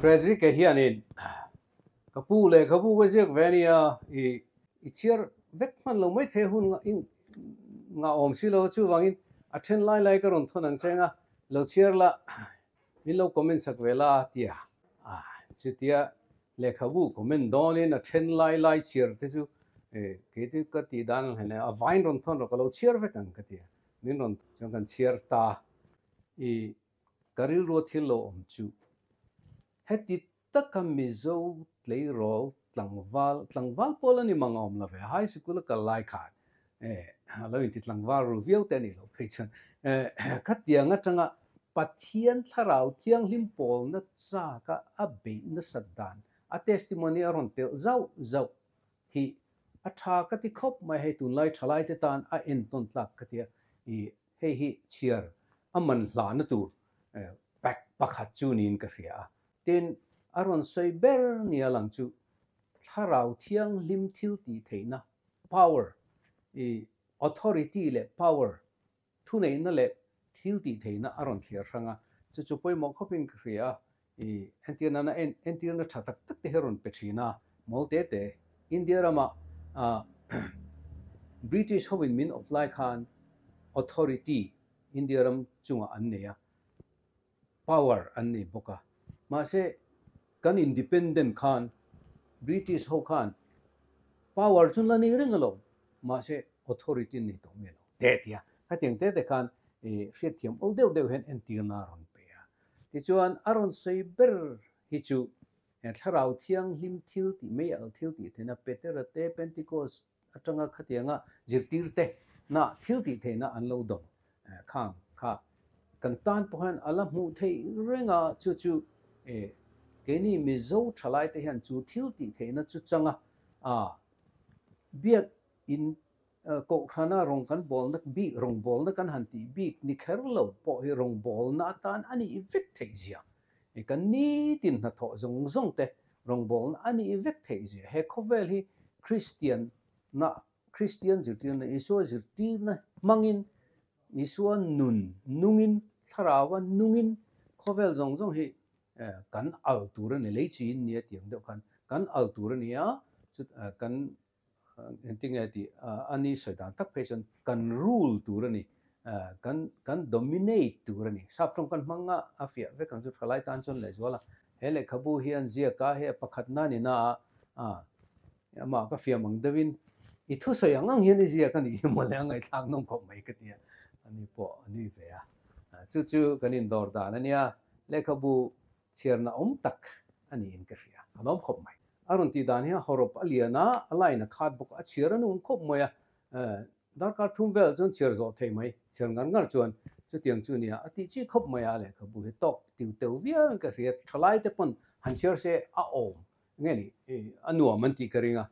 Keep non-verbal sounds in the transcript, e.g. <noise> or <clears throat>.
Frederick ke hianin kapu le kapu ko jek venia i i chiar vek man lo mai the hun in nga om si lo chu wangin a then lai lai ka ron thon ang chenga lo chiar la <clears throat> min lo comment sak vela tia. A chu tia le kapu comment dolin a then lai lai chiar te chu. E ke ti ka ti dan hene. A vain ron thon ro ka lo chiar vek ang ka tia. Min ron chang kan chiar ta. I karil ro thil lo om chu heti taka mizo tlei rol tlangval tlangval pola ni mga om la ve high school ka lai kha eh lo in tlangval tlangwal ru viau te ni lo pe chan eh khat dia nga changa pathian tharau thiang lim pol na cha ka abe na sadan a testimony aron te zau zau hi, a tha ka ti khop mai he tun lai thalai te tan a en ton tlak ka tia i he hi chiar aman hla na tur pak pakhat chu nin ka ria tin aron soi ber nia lang chu. Tharau thiang lim thil ti theina power e authority le, power. Thu nei na le, thil ti theina aron thlir ranga chu chu poi mo khopin khria e antiana na en antiana tha tak tak te heron petrina mol te te, india rama a, <clears throat> british hobin min like khan, authority, india ram chunga anneya power anne boka mà sẽ kan independent khan, british ho khan, power chun la ni ring lo ma se authority ni to me lo. Te tia. Ka tiang te te khan e hriat ol deuh deuh hen en ron pe a ti chuan aron sei ber hi chu e, tharau thiang him thil ti me al thil ti thena petera te pentecost, atanga khatianga zirtir te, na thil ti thena an lo dom e, khang kha. Kan tan pohan ala mu thei renga chu chu e cái này mi zo chalai te hian chu thil ti theina chu changa. a biak in ko khana rong kan bol nó bi rong bol na kan han ti, bi ni kher lo po hi rong bol na tan ani vek thei zia. E kan ni tin na tho zong zong te, rong bol ani vek thei zia. He khovel hi christian na, christian zirtir na iso zirtir na mangin Isua nun, nungin tharawa nungin. Khovel zong zong hi kan al tura ni lei chi ni tiang de kan kan al tura ni ya chu kan enting ati ani soidan tak pesion kan rule tura ni kan kan dominate tura ni sap trong kan manga afia ve kan chu khalai tan chon le zwala hele khabu hian zia ka he pakhat na ni na a ma ka fia mang devin i thu so yang ang hian ni zia kan i mo le ngai thang nong ko mai ka tia ani po ani ve ya chu chu kanin dor da na nia le cherna om tak ani in ka ria anom khop mai. Arun ti dan ya horop aliana alaina khat bok a cherna un khop moya eh, dar kar thum vel jon cher zo thei mai. Cher ngar ngar chuan chu tiang chu nia ati chi khop maya le khabu he tok tiu teu via ka ria thalai te pon han cher se a om. Ngeni eh, anu man ti karinga